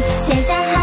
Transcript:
写下。